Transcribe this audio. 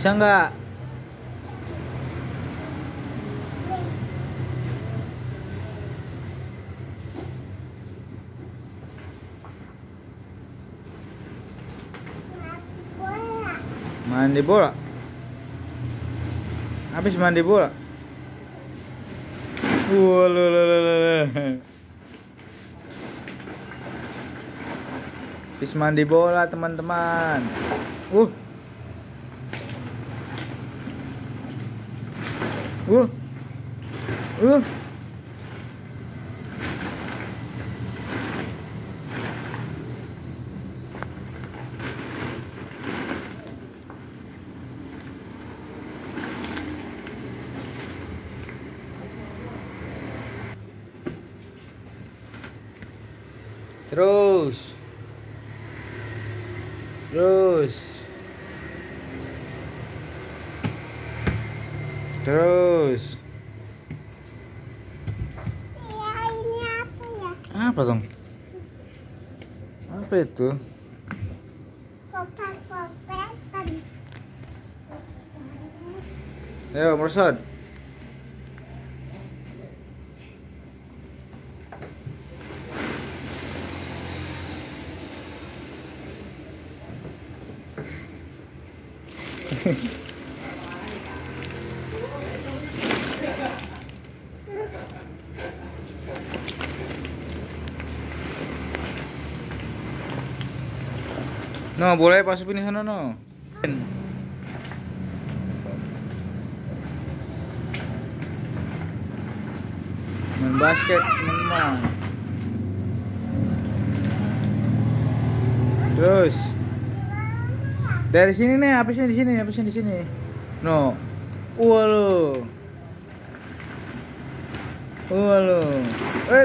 Bisa nggak? Mandi bola. Habis mandi bola. Habis mandi bola, teman-teman. Uh. Uh. Uh. Terus. Terus. Terus. ya ini apa ya Apa dong? Apa itu? Ayo, Mersad. No, boleh masukin di sana no. Main basket teman-teman. Terus dari sini nih, habisnya di sini, habisnya di sini. No. Walu. Walu. Eh,